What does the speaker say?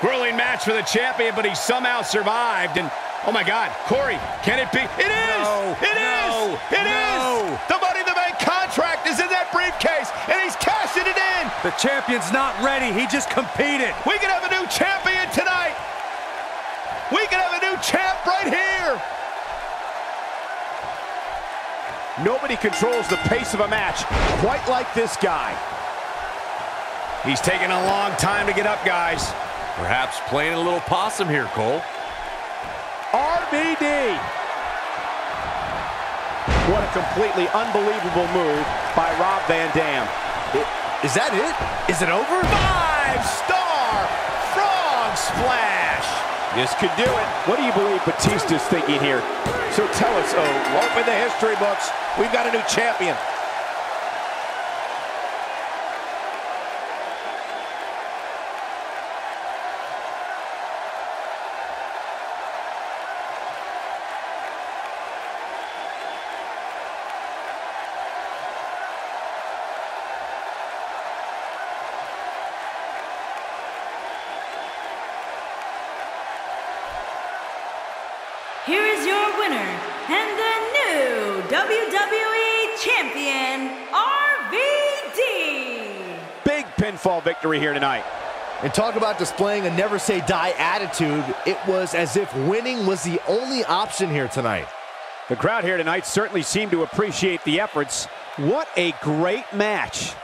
Grueling match for the champion, but he somehow survived. And oh my God, Corey, can it be? It is! No, it no, is! It no. is! The Money in the Bank contract is in that briefcase, and he's cashing it in! The champion's not ready. He just competed. We can have a new champion tonight! We can have a new champ right here! Nobody controls the pace of a match quite like this guy. He's taking a long time to get up, guys. Perhaps playing a little possum here, Cole. RVD. What a completely unbelievable move by Rob Van Dam. Is that it? Is it over? Five-star frog splash! This could do it. What do you believe Batista's thinking here? So tell us, oh, open the history books. We've got a new champion. Here is your winner and the new WWE Champion, RVD. Big pinfall victory here tonight. And talk about displaying a never say die attitude. It was as if winning was the only option here tonight. The crowd here tonight certainly seemed to appreciate the efforts. What a great match.